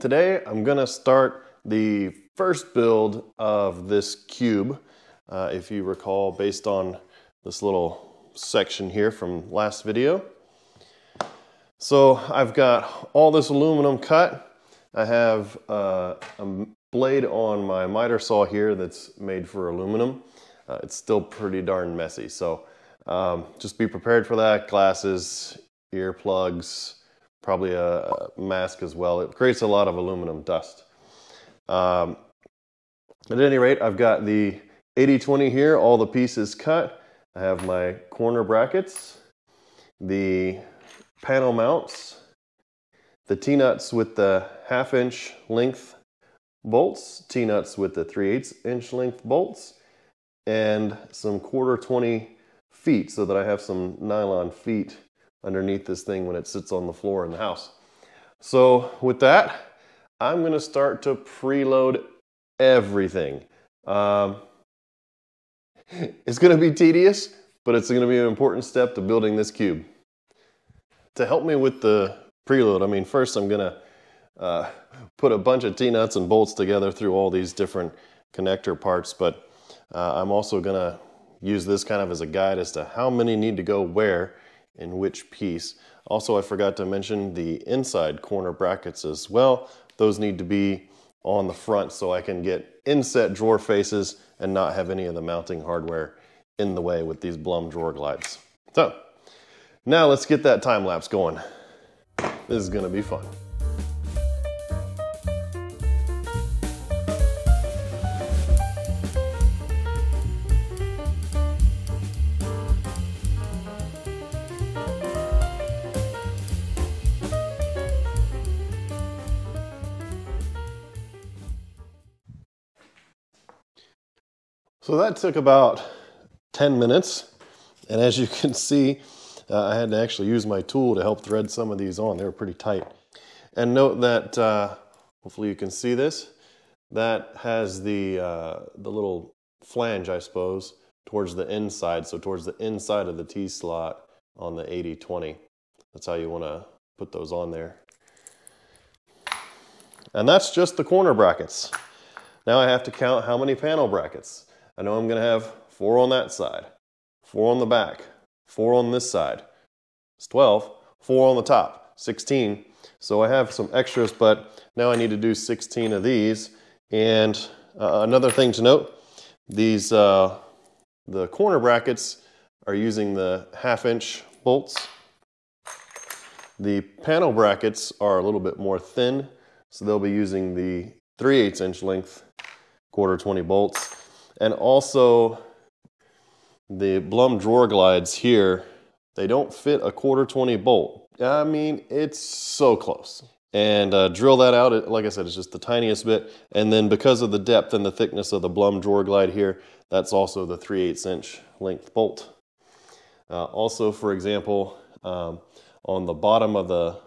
Today I'm going to start the first build of this cube. Uh, if you recall, based on this little section here from last video. So I've got all this aluminum cut. I have uh, a blade on my miter saw here that's made for aluminum. Uh, it's still pretty darn messy. So um, just be prepared for that. Glasses, earplugs, probably a, mask as well. It creates a lot of aluminum dust. Um, at any rate, I've got the 80-20 here, all the pieces cut. I have my corner brackets, the panel mounts, the T-nuts with the half inch length bolts, T-nuts with the 3 8 inch length bolts, and some quarter 20 feet so that I have some nylon feet underneath this thing when it sits on the floor in the house. So with that, I'm gonna start to preload everything. Um, it's gonna be tedious, but it's gonna be an important step to building this cube. To help me with the preload, I mean, first I'm gonna uh, put a bunch of T-nuts and bolts together through all these different connector parts, but uh, I'm also gonna use this kind of as a guide as to how many need to go where in which piece. Also, I forgot to mention the inside corner brackets as well. Those need to be on the front so I can get inset drawer faces and not have any of the mounting hardware in the way with these Blum drawer glides. So, now let's get that time lapse going. This is gonna be fun. So that took about 10 minutes. And as you can see, uh, I had to actually use my tool to help thread some of these on. They were pretty tight. And note that, uh, hopefully you can see this, that has the, uh, the little flange, I suppose, towards the inside. So towards the inside of the T-slot on the 80-20. That's how you want to put those on there. And that's just the corner brackets. Now I have to count how many panel brackets. I know I'm going to have four on that side, four on the back, four on this side. It's 12, four on the top, 16. So I have some extras, but now I need to do 16 of these. And uh, another thing to note, these uh, the corner brackets are using the half inch bolts. The panel brackets are a little bit more thin, so they'll be using the 3 8 inch length quarter 20 bolts. And also the Blum drawer glides here, they don't fit a quarter 20 bolt. I mean, it's so close. And uh, drill that out, it, like I said, it's just the tiniest bit. And then because of the depth and the thickness of the Blum drawer glide here, that's also the 3 8 inch length bolt. Uh, also, for example, um, on the bottom of the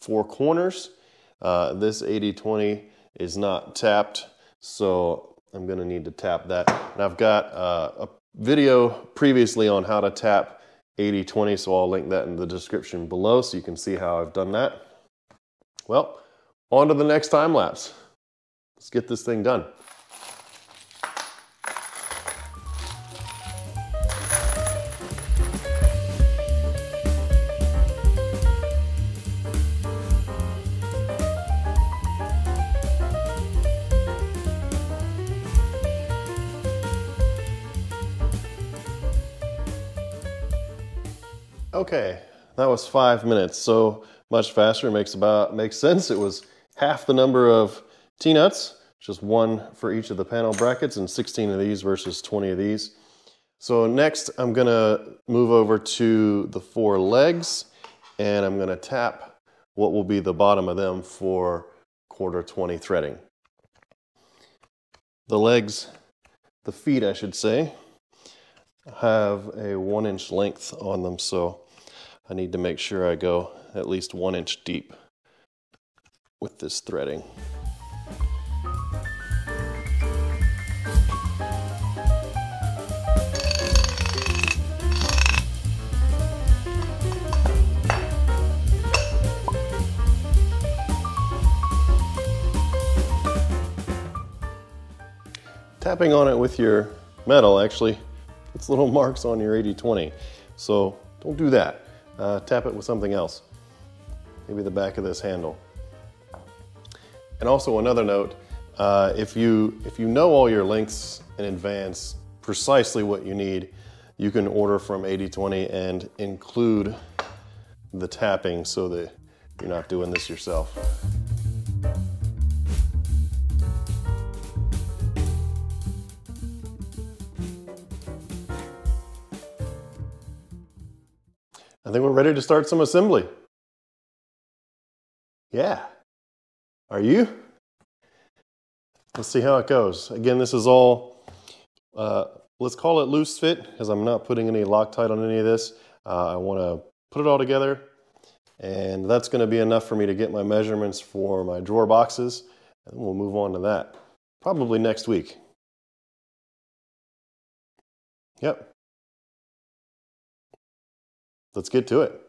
four corners, uh, this 80-20 is not tapped. So I'm going to need to tap that. And I've got uh, a video previously on how to tap 80-20, so I'll link that in the description below so you can see how I've done that. Well, on to the next time lapse. Let's get this thing done. Okay, that was five minutes. So much faster makes about makes sense. It was half the number of T-nuts, just one for each of the panel brackets and 16 of these versus 20 of these. So next I'm gonna move over to the four legs and I'm gonna tap what will be the bottom of them for quarter 20 threading. The legs, the feet I should say, have a one inch length on them so I need to make sure I go at least one inch deep with this threading. Tapping on it with your metal actually puts little marks on your 8020. So don't do that. Uh, tap it with something else. Maybe the back of this handle. And also another note, uh, if, you, if you know all your lengths in advance, precisely what you need, you can order from 8020 and include the tapping so that you're not doing this yourself. Think we're ready to start some assembly. Yeah. Are you? Let's see how it goes. Again, this is all, uh, let's call it loose fit because I'm not putting any Loctite on any of this. Uh, I want to put it all together and that's going to be enough for me to get my measurements for my drawer boxes and we'll move on to that probably next week. Yep. Let's get to it.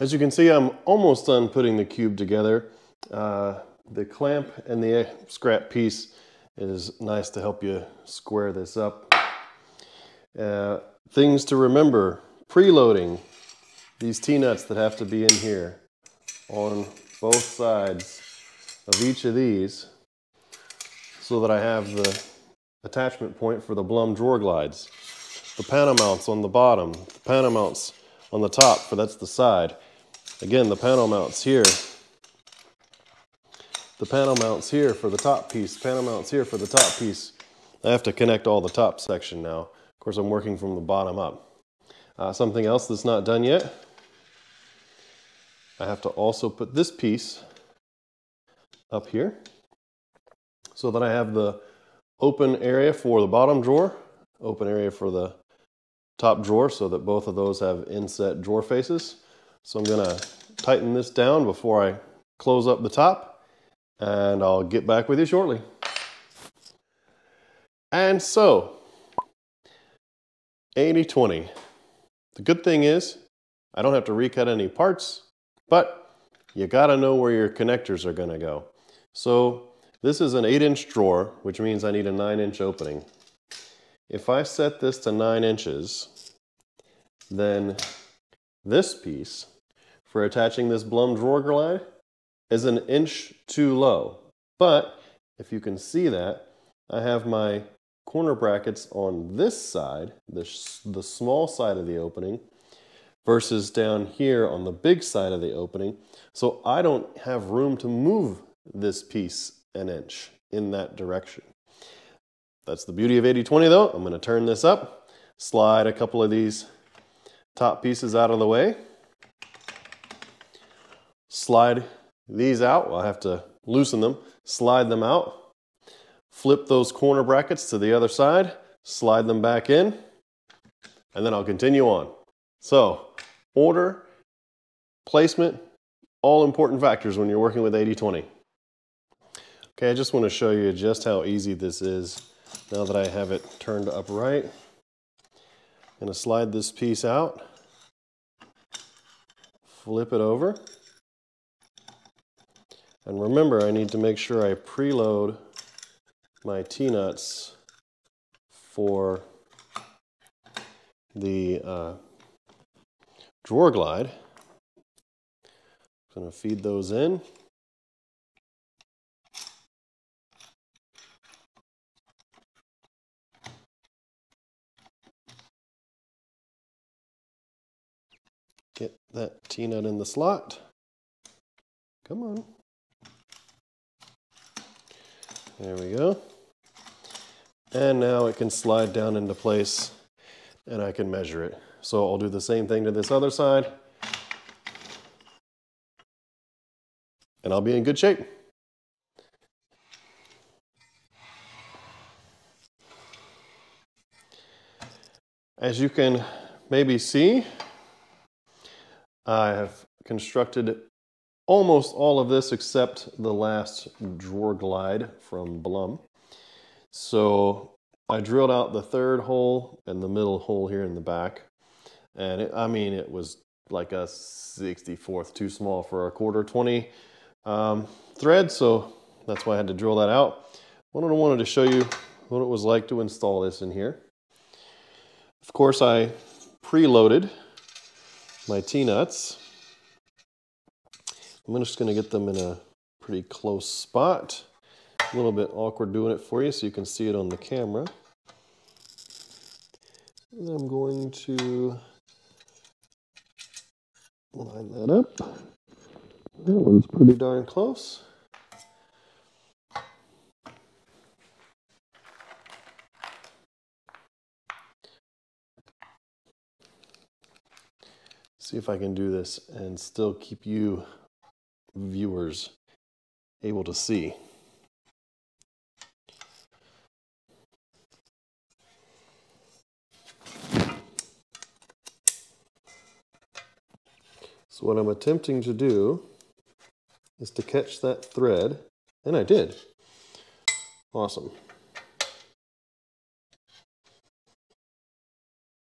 As you can see, I'm almost done putting the cube together. Uh, the clamp and the scrap piece is nice to help you square this up. Uh, things to remember, preloading these T-nuts that have to be in here on both sides of each of these so that I have the attachment point for the Blum drawer glides. The panel mounts on the bottom, the panel mounts on the top, for that's the side. Again, the panel mounts here. The panel mounts here for the top piece, panel mounts here for the top piece. I have to connect all the top section now. Of course, I'm working from the bottom up. Uh, something else that's not done yet. I have to also put this piece up here so that I have the open area for the bottom drawer, open area for the top drawer so that both of those have inset drawer faces. So I'm gonna tighten this down before I close up the top and I'll get back with you shortly. And so, 80-20. The good thing is I don't have to recut any parts, but you gotta know where your connectors are gonna go. So this is an eight inch drawer, which means I need a nine inch opening. If I set this to nine inches, then this piece for attaching this Blum drawer glide is an inch too low. But if you can see that, I have my corner brackets on this side, the, the small side of the opening, versus down here on the big side of the opening. So I don't have room to move this piece an inch in that direction. That's the beauty of 80-20 though. I'm gonna turn this up, slide a couple of these top pieces out of the way, slide these out. Well, I have to loosen them, slide them out, flip those corner brackets to the other side, slide them back in, and then I'll continue on. So, order, placement, all important factors when you're working with 80-20. Okay, I just want to show you just how easy this is now that I have it turned upright. I'm going to slide this piece out, flip it over, and remember, I need to make sure I preload my T-nuts for the uh, drawer glide. I'm going to feed those in. Get that T-nut in the slot. Come on. There we go. And now it can slide down into place and I can measure it. So I'll do the same thing to this other side. And I'll be in good shape. As you can maybe see, I have constructed almost all of this except the last drawer glide from Blum. So I drilled out the third hole and the middle hole here in the back. And it, I mean, it was like a 64th too small for a quarter 20 um, thread. So that's why I had to drill that out. What I wanted to show you what it was like to install this in here. Of course, I preloaded my T-nuts. I'm just going to get them in a pretty close spot. A little bit awkward doing it for you so you can see it on the camera. And I'm going to line that up. That one's pretty darn close. see if I can do this and still keep you viewers able to see. So what I'm attempting to do is to catch that thread, and I did. Awesome.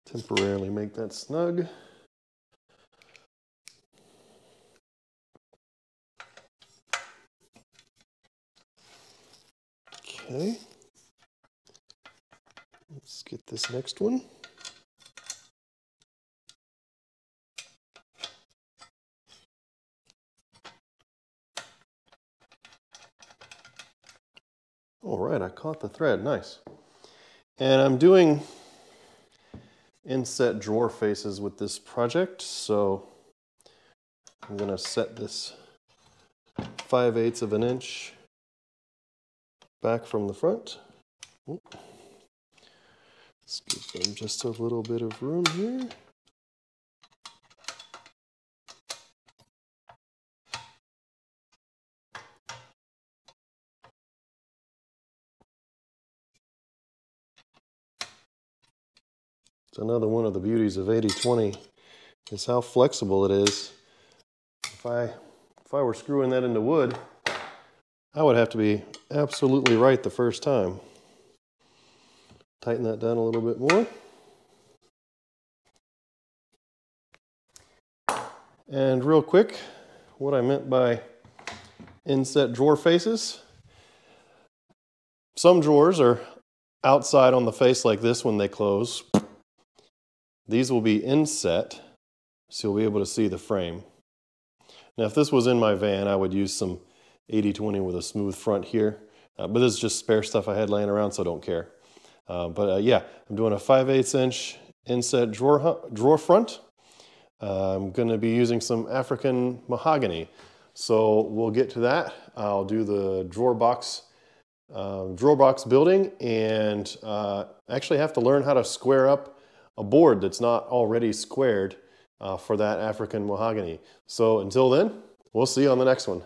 Temporarily make that snug. Okay. Let's get this next one. All right, I caught the thread, nice. And I'm doing inset drawer faces with this project, so I'm gonna set this 5 eighths of an inch back from the front. Let's give them just a little bit of room here. It's another one of the beauties of 80-20 is how flexible it is. If I, if I were screwing that into wood, I would have to be absolutely right the first time. Tighten that down a little bit more. And real quick, what I meant by inset drawer faces. Some drawers are outside on the face like this when they close. These will be inset, so you'll be able to see the frame. Now, if this was in my van, I would use some 80-20 with a smooth front here. Uh, but this is just spare stuff I had laying around, so don't care. Uh, but uh, yeah, I'm doing a 5 8 inch inset drawer, drawer front. Uh, I'm going to be using some African mahogany. So we'll get to that. I'll do the drawer box, um, drawer box building and uh, actually have to learn how to square up a board that's not already squared uh, for that African mahogany. So until then, we'll see you on the next one.